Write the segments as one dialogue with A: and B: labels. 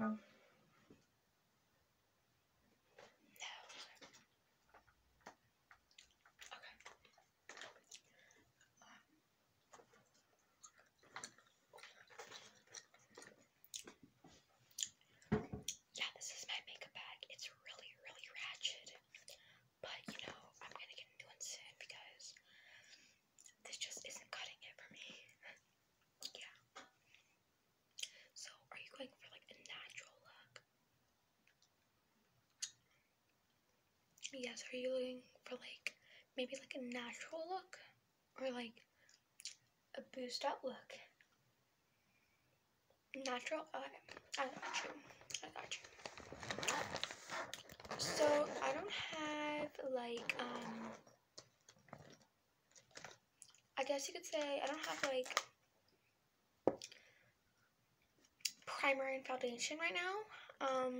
A: No. Yes, are you looking for like maybe like a natural look or like a boost up look? Natural? Okay, I got you. I got you. So I don't have like um I guess you could say I don't have like primer and foundation right now. Um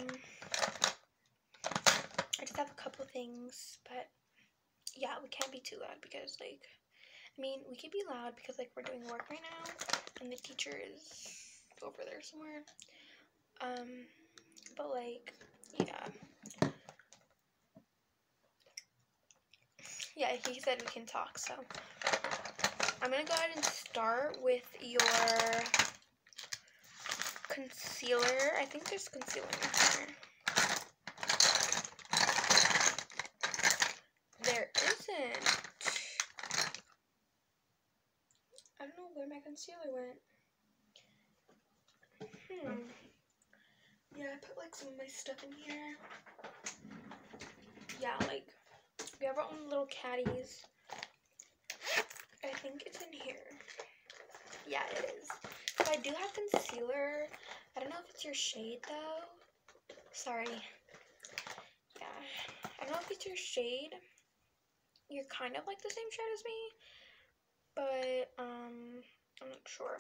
A: I just have a couple things, but yeah, we can't be too loud because like I mean we can be loud because like we're doing work right now and the teacher is over there somewhere. Um but like yeah. Yeah, he said we can talk, so I'm gonna go ahead and start with your concealer. I think there's concealer in here. There isn't. I don't know where my concealer went. Hmm. Yeah, I put like some of my stuff in here. Yeah, like we have our own little caddies. I think it's in here. Yeah, it is. So I do have concealer. I don't know if it's your shade though. Sorry. Yeah. I don't know if it's your shade. You're kind of like the same shade as me. But um I'm not sure.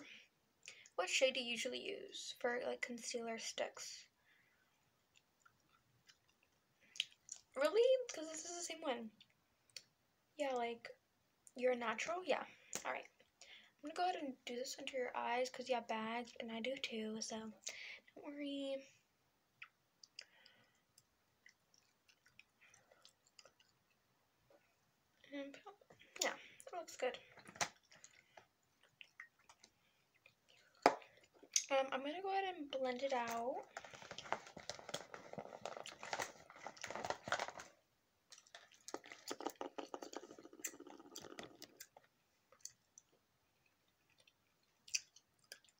A: What shade do you usually use for like concealer sticks? Really? Because this is the same one. Yeah, like you're natural? Yeah. Alright. I'm gonna go ahead and do this under your eyes because you have bags and I do too, so don't worry. Yeah, that looks good. Um, I'm gonna go ahead and blend it out.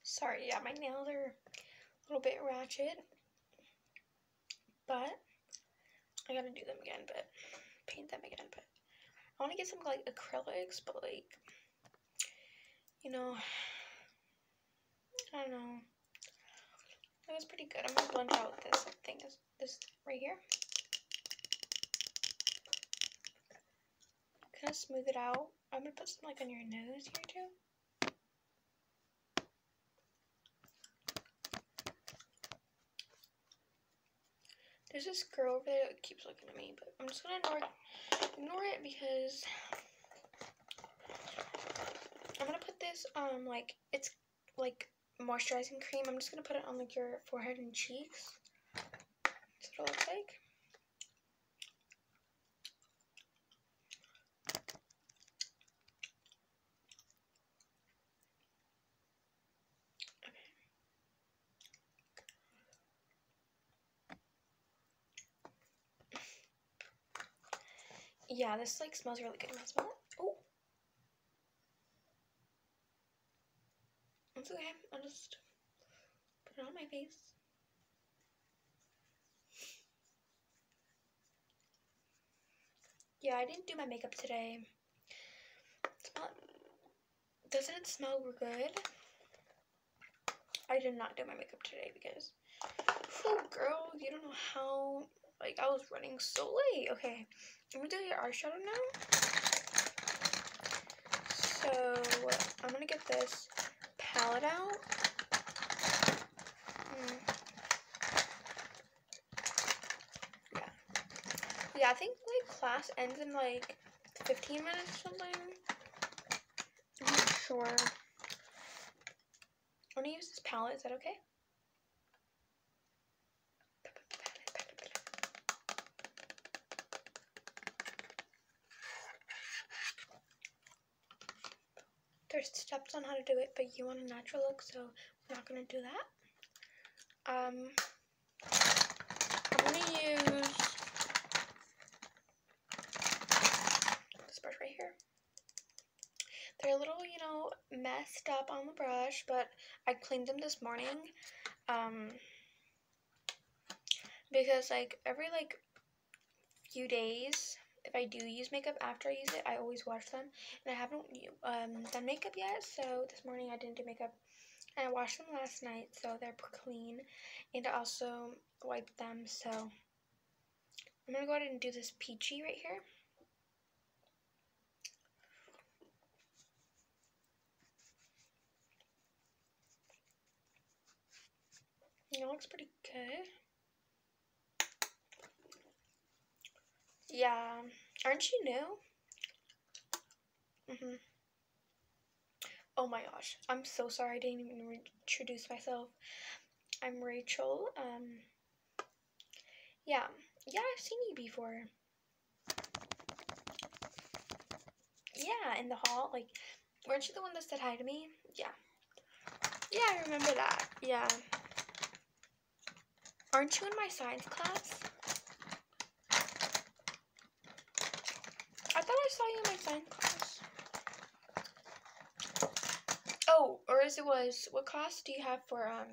A: Sorry, yeah, my nails are a little bit ratchet, but I gotta do them again, but paint them again, but I want to get some like acrylics, but like, you know, I don't know. It was pretty good. I'm gonna blend out this thing, this, this right here. Kind of smooth it out. I'm gonna put some like on your nose here too. There's this girl over there that keeps looking at me, but I'm just gonna ignore, ignore it because I'm gonna put this um like it's like moisturizing cream. I'm just gonna put it on like your forehead and cheeks. That's what it looks like. Yeah, this like smells really good. You smell it? Oh. It's okay. I'll just put it on my face. Yeah, I didn't do my makeup today. Doesn't it smell good? I did not do my makeup today because, oh girl, you don't know how, like, I was running so late. Okay, I'm gonna do your eyeshadow now. So, I'm gonna get this palette out. Hmm. Yeah. Yeah, I think class ends in like 15 minutes or something. I'm not sure. I'm gonna use this palette, is that okay? There's steps on how to do it, but you want a natural look, so we're not gonna do that. Um, I'm gonna use this brush right here. They're a little, you know, messed up on the brush, but I cleaned them this morning. Um, because like every like few days, if I do use makeup after I use it, I always wash them. And I haven't um, done makeup yet, so this morning I didn't do makeup. And I washed them last night, so they're clean. And I also wiped them, so I'm going to go ahead and do this peachy right here. It looks pretty good. Yeah. Aren't you new? Mm-hmm. Oh my gosh. I'm so sorry I didn't even introduce myself. I'm Rachel. Um, yeah. Yeah, I've seen you before. Yeah, in the hall. Like, weren't you the one that said hi to me? Yeah. Yeah, I remember that. Yeah. Aren't you in my science class? I thought I saw you in my science class. Oh, or as it was, what class do you have for um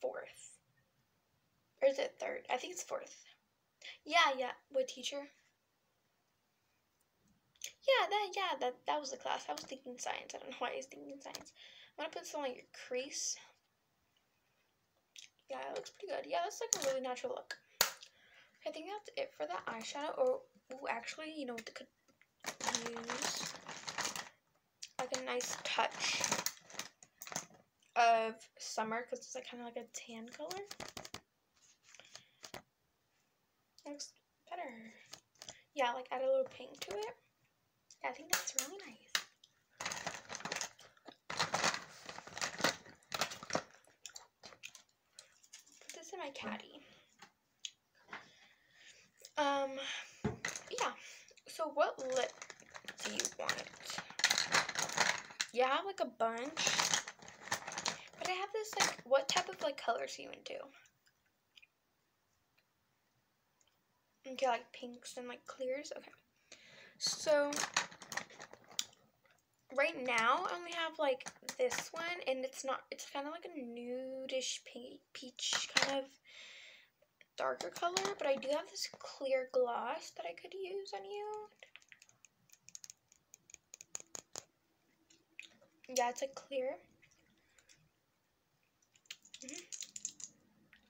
A: fourth? Or is it third? I think it's fourth. Yeah, yeah. What teacher? Yeah, that yeah, that that was the class. I was thinking science. I don't know why I was thinking science. I'm gonna put some on your crease. Yeah, it looks pretty good. Yeah, that's like a really natural look. I think that's it for the eyeshadow. Or, ooh, actually, you know what they could use? Like a nice touch of summer because it's like kind of like a tan color. Looks better. Yeah, like add a little pink to it. Yeah, I think that's really nice. My caddy. Um, yeah. So what lip do you want? Yeah, I have like a bunch. But I have this like, what type of like colors are you into? Okay, like pinks and like clears. Okay. So right now I only have like this one and it's not it's kind of like a nudish pink, peach kind of darker color but I do have this clear gloss that I could use on you. Yeah it's like clear. Mm -hmm.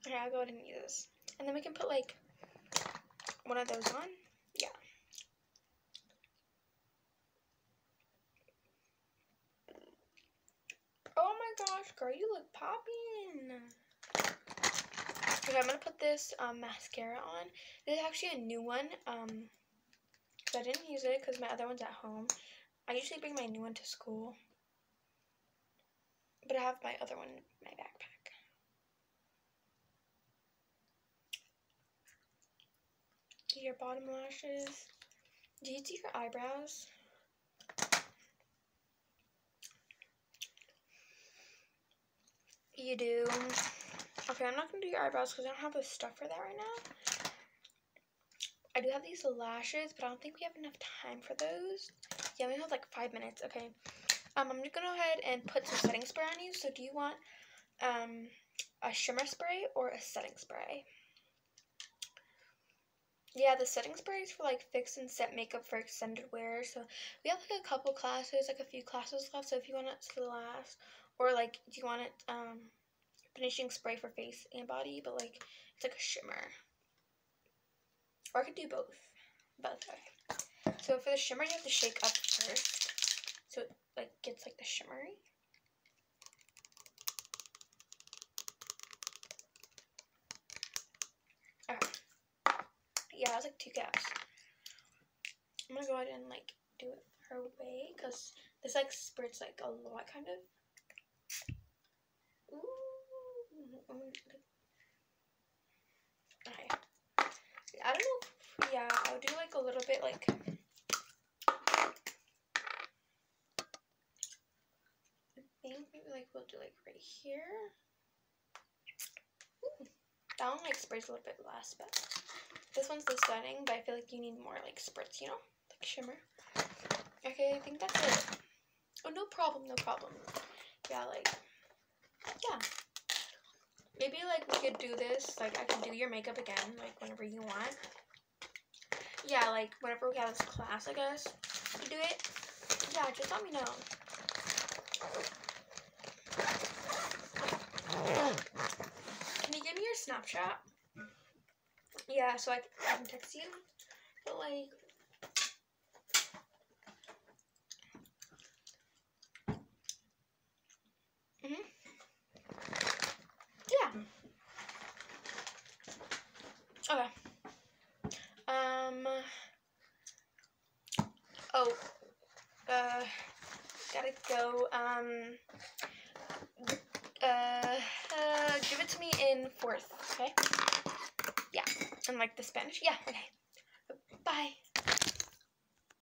A: okay I'll go ahead and use this. And then we can put like one of those on gosh, girl, you look popping. I'm gonna put this um, mascara on. This is actually a new one. Um, so I didn't use it because my other one's at home. I usually bring my new one to school. But I have my other one in my backpack. Your bottom lashes. Do you do your eyebrows? You do. Okay, I'm not going to do your eyebrows because I don't have the stuff for that right now. I do have these lashes, but I don't think we have enough time for those. Yeah, we have like five minutes. Okay. Um, I'm just going to go ahead and put some setting spray on you. So do you want um, a shimmer spray or a setting spray? Yeah, the setting spray is for like fix and set makeup for extended wear. So we have like a couple classes, like a few classes left. So if you want it to last or like, do you want it um, finishing spray for face and body, but like it's like a shimmer. Or I could do both. Both. Okay. So for the shimmer, you have to shake up first, so it like gets like the shimmery. Yeah, I was like two caps. I'm gonna go ahead and like do it her way because this like spurts like a lot kind of. Okay. I don't know. Yeah, I'll do like a little bit like. I think maybe like we'll do like right here. Ooh. That one like sprays a little bit less, but this one's the setting, but I feel like you need more like spritz, you know, like shimmer. Okay, I think that's it. Oh, no problem, no problem. Yeah, like, yeah. Maybe like we could do this, like I can do your makeup again, like whenever you want. Yeah, like whenever we have this class, I guess, to do it. Yeah, just let me know. Can you give me your Snapchat? Yeah, so I can text you. But like, it go. Um, uh, uh, give it to me in fourth, okay? Yeah, and like the Spanish. Yeah, okay. Bye.